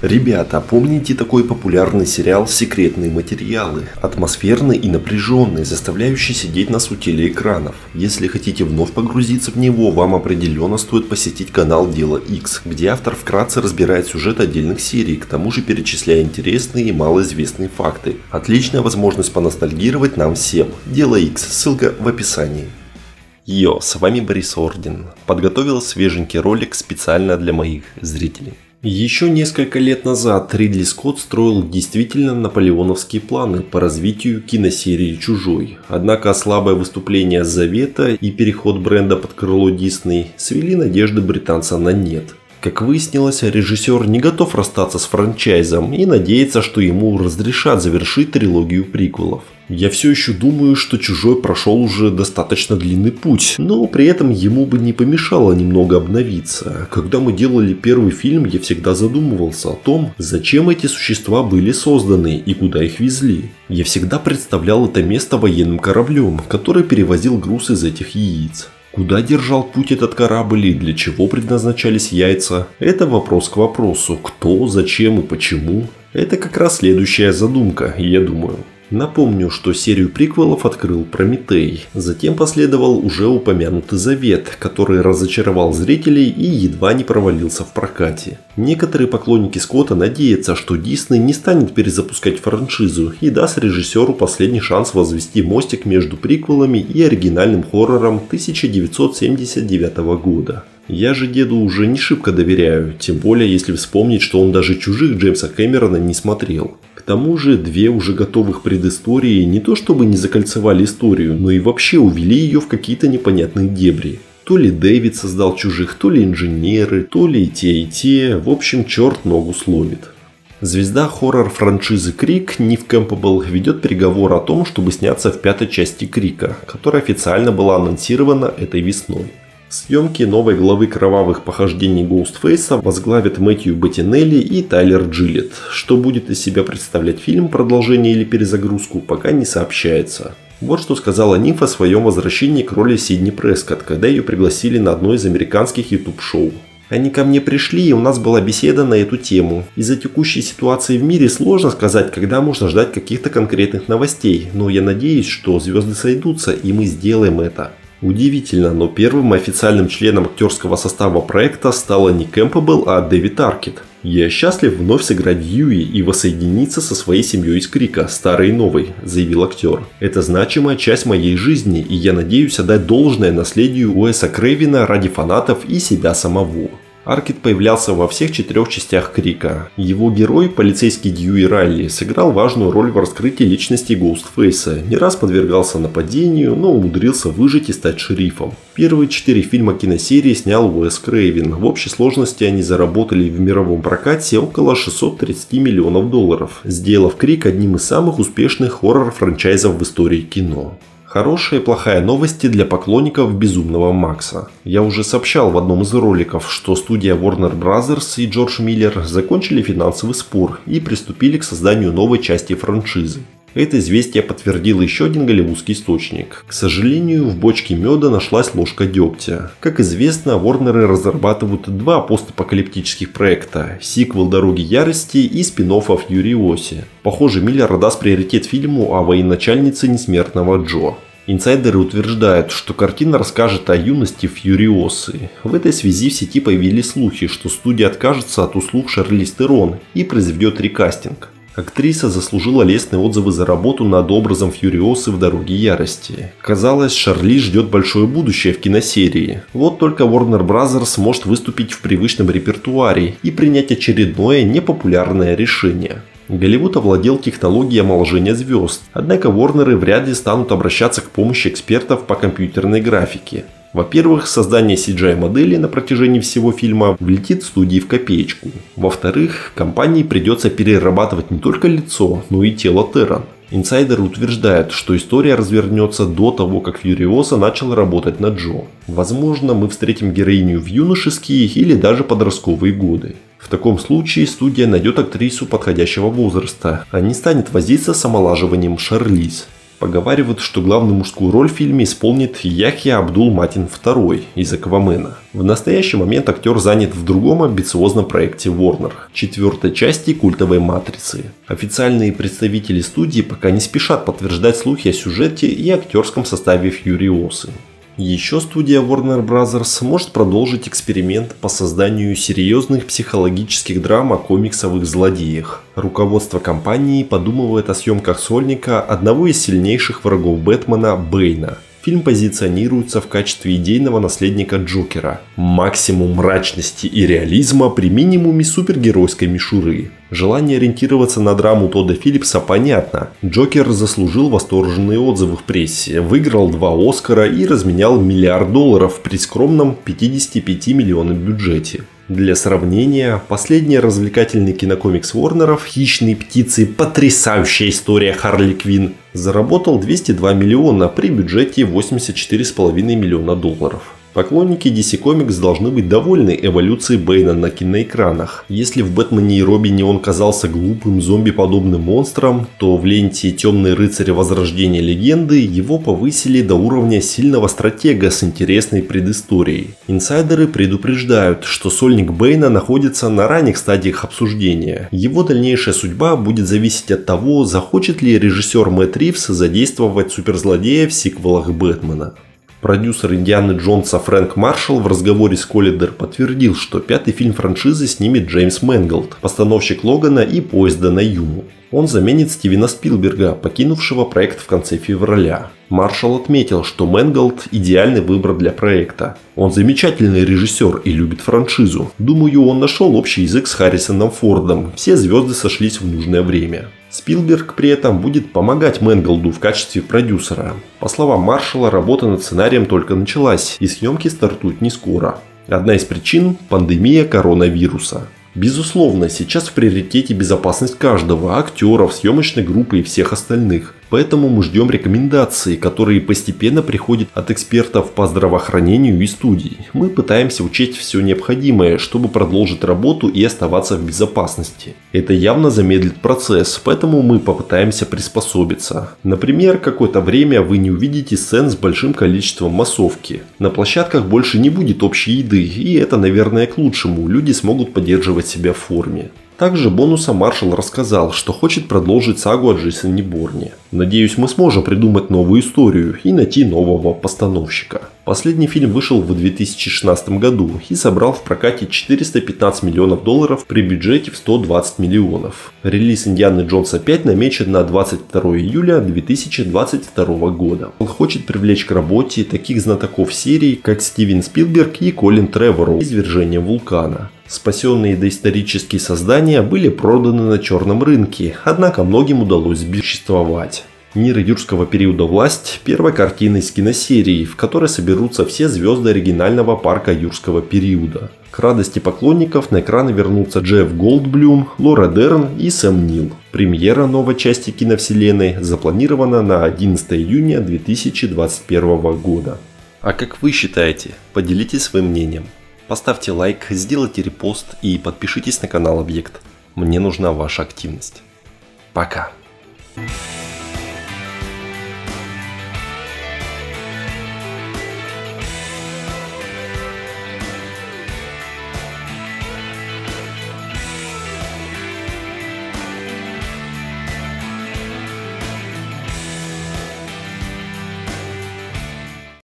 Ребята, помните такой популярный сериал «Секретные материалы»? Атмосферный и напряженный, заставляющий сидеть нас у телеэкранов. Если хотите вновь погрузиться в него, вам определенно стоит посетить канал Дело X, где автор вкратце разбирает сюжет отдельных серий, к тому же перечисляя интересные и малоизвестные факты. Отличная возможность поностальгировать нам всем. Дело X, ссылка в описании. Йо, с вами Борис Орден. Подготовил свеженький ролик специально для моих зрителей. Еще несколько лет назад Ридли Скотт строил действительно наполеоновские планы по развитию киносерии «Чужой». Однако слабое выступление Завета и переход бренда под крыло Дисней свели надежды британца на нет. Как выяснилось, режиссер не готов расстаться с франчайзом и надеется, что ему разрешат завершить трилогию приквелов. Я все еще думаю, что Чужой прошел уже достаточно длинный путь, но при этом ему бы не помешало немного обновиться. Когда мы делали первый фильм, я всегда задумывался о том, зачем эти существа были созданы и куда их везли. Я всегда представлял это место военным кораблем, который перевозил груз из этих яиц. Куда держал путь этот корабль и для чего предназначались яйца? Это вопрос к вопросу. Кто, зачем и почему? Это как раз следующая задумка, я думаю. Напомню, что серию приквелов открыл Прометей. Затем последовал уже упомянутый Завет, который разочаровал зрителей и едва не провалился в прокате. Некоторые поклонники Скотта надеются, что Дисней не станет перезапускать франшизу и даст режиссеру последний шанс возвести мостик между приквелами и оригинальным хоррором 1979 года. Я же деду уже не шибко доверяю, тем более если вспомнить, что он даже чужих Джеймса Кэмерона не смотрел тому же, две уже готовых предыстории не то чтобы не закольцевали историю, но и вообще увели ее в какие-то непонятные дебри. То ли Дэвид создал чужих, то ли инженеры, то ли и те, и те. В общем, черт ногу словит. Звезда хоррор-франшизы Крик Нив Кэмпбелл ведет переговоры о том, чтобы сняться в пятой части Крика, которая официально была анонсирована этой весной. Съемки новой главы кровавых похождений Гоустфейса возглавят Мэтью Боттинелли и Тайлер Джилет. Что будет из себя представлять фильм, продолжение или перезагрузку, пока не сообщается. Вот что сказала Ниф о своем возвращении к роли Сидни Прескотт, когда ее пригласили на одно из американских YouTube-шоу. Они ко мне пришли, и у нас была беседа на эту тему. Из-за текущей ситуации в мире сложно сказать, когда можно ждать каких-то конкретных новостей, но я надеюсь, что звезды сойдутся, и мы сделаем это. Удивительно, но первым официальным членом актерского состава проекта стала не Кэмпбелл, а Дэвид Аркет. «Я счастлив вновь сыграть Юи и воссоединиться со своей семьей из Крика, старой и новой», – заявил актер. «Это значимая часть моей жизни, и я надеюсь отдать должное наследию Уэса Крейвина ради фанатов и себя самого». Аркет появлялся во всех четырех частях Крика. Его герой, полицейский Дьюи Ралли, сыграл важную роль в раскрытии личности Гоустфейса, не раз подвергался нападению, но умудрился выжить и стать шерифом. Первые четыре фильма киносерии снял Уэс Крейвен. В общей сложности они заработали в мировом прокате около 630 миллионов долларов, сделав Крик одним из самых успешных хоррор-франчайзов в истории кино. Хорошая и плохая новости для поклонников Безумного Макса. Я уже сообщал в одном из роликов, что студия Warner Bros. и Джордж Миллер закончили финансовый спор и приступили к созданию новой части франшизы. Это известие подтвердил еще один голливудский источник. К сожалению, в бочке меда нашлась ложка дегтя. Как известно, Ворнеры разрабатывают два постапокалиптических проекта – сиквел «Дороги ярости» и спин о Фьюриосе. Похоже, Миллер даст приоритет фильму о военачальнице несмертного Джо. Инсайдеры утверждают, что картина расскажет о юности Фьюриосы. В этой связи в сети появились слухи, что студия откажется от услуг Шарли Стерон и произведет рекастинг. Актриса заслужила лестные отзывы за работу над образом Фьюриосы в «Дороге ярости». Казалось, Шарли ждет большое будущее в киносерии. Вот только Warner Bros. может выступить в привычном репертуаре и принять очередное непопулярное решение. Голливуд овладел технологией омоложения звезд, однако Ворнеры вряд ли станут обращаться к помощи экспертов по компьютерной графике. Во-первых, создание CGI-модели на протяжении всего фильма влетит студии в копеечку. Во-вторых, компании придется перерабатывать не только лицо, но и тело Терран. Инсайдеры утверждают, что история развернется до того, как Фьюриоса начал работать над Джо. Возможно, мы встретим героиню в юношеские или даже подростковые годы. В таком случае студия найдет актрису подходящего возраста, а не станет возиться с омолаживанием Шарлиз. Поговаривают, что главную мужскую роль в фильме исполнит Яхья Абдул Матин II из Аквамена. В настоящий момент актер занят в другом амбициозном проекте Warner – четвертой части культовой «Матрицы». Официальные представители студии пока не спешат подтверждать слухи о сюжете и актерском составе Фьюриосы. Еще студия Warner Bros. может продолжить эксперимент по созданию серьезных психологических драм о комиксовых злодеях. Руководство компании подумывает о съемках сольника одного из сильнейших врагов Бэтмена – Бэйна – Фильм позиционируется в качестве идейного наследника Джокера. Максимум мрачности и реализма при минимуме супергеройской мишуры. Желание ориентироваться на драму Тодда Филлипса понятно. Джокер заслужил восторженные отзывы в прессе, выиграл два Оскара и разменял миллиард долларов при скромном 55 миллионном бюджете. Для сравнения, последний развлекательный кинокомикс Warner'ов «Хищные птицы. Потрясающая история Харли Квин» заработал 202 миллиона при бюджете 84,5 миллиона долларов. Поклонники DC Comics должны быть довольны эволюцией Бэйна на киноэкранах. Если в Бэтмене и Робине он казался глупым зомби-подобным монстром, то в ленте «Темный рыцарь. Возрождение легенды» его повысили до уровня сильного стратега с интересной предысторией. Инсайдеры предупреждают, что сольник Бэйна находится на ранних стадиях обсуждения. Его дальнейшая судьба будет зависеть от того, захочет ли режиссер Мэтт Ривз задействовать суперзлодея в сиквелах Бэтмена. Продюсер Индианы Джонса Фрэнк Маршалл в разговоре с Коллидер подтвердил, что пятый фильм франшизы снимет Джеймс Мэнголд, постановщик Логана и Поезда на Юму. Он заменит Стивена Спилберга, покинувшего проект в конце февраля. Маршалл отметил, что Мэнголд – идеальный выбор для проекта. Он замечательный режиссер и любит франшизу. Думаю, он нашел общий язык с Харрисоном Фордом. Все звезды сошлись в нужное время. Спилберг при этом будет помогать Мэнголду в качестве продюсера. По словам Маршалла, работа над сценарием только началась, и съемки стартуют не скоро. Одна из причин – пандемия коронавируса. Безусловно, сейчас в приоритете безопасность каждого, актеров, съемочной группы и всех остальных. Поэтому мы ждем рекомендаций, которые постепенно приходят от экспертов по здравоохранению и студий. Мы пытаемся учесть все необходимое, чтобы продолжить работу и оставаться в безопасности. Это явно замедлит процесс, поэтому мы попытаемся приспособиться. Например, какое-то время вы не увидите сцен с большим количеством массовки. На площадках больше не будет общей еды, и это, наверное, к лучшему. Люди смогут поддерживать себя в форме. Также бонусом Маршал рассказал, что хочет продолжить сагу о Джейсоне Борне. Надеюсь, мы сможем придумать новую историю и найти нового постановщика. Последний фильм вышел в 2016 году и собрал в прокате 415 миллионов долларов при бюджете в 120 миллионов. Релиз Индианы Джонса 5 намечен на 22 июля 2022 года. Он хочет привлечь к работе таких знатоков серии, как Стивен Спилберг и Колин Тревору «Извержение вулкана». Спасенные доисторические создания были проданы на черном рынке, однако многим удалось существовать. Мир юрского периода «Власть» – первая картина из киносерии, в которой соберутся все звезды оригинального парка юрского периода. К радости поклонников на экраны вернутся Джефф Голдблюм, Лора Дерн и Сэм Нил. Премьера новой части киновселенной запланирована на 11 июня 2021 года. А как вы считаете? Поделитесь своим мнением. Поставьте лайк, сделайте репост и подпишитесь на канал Объект. Мне нужна ваша активность. Пока. Thank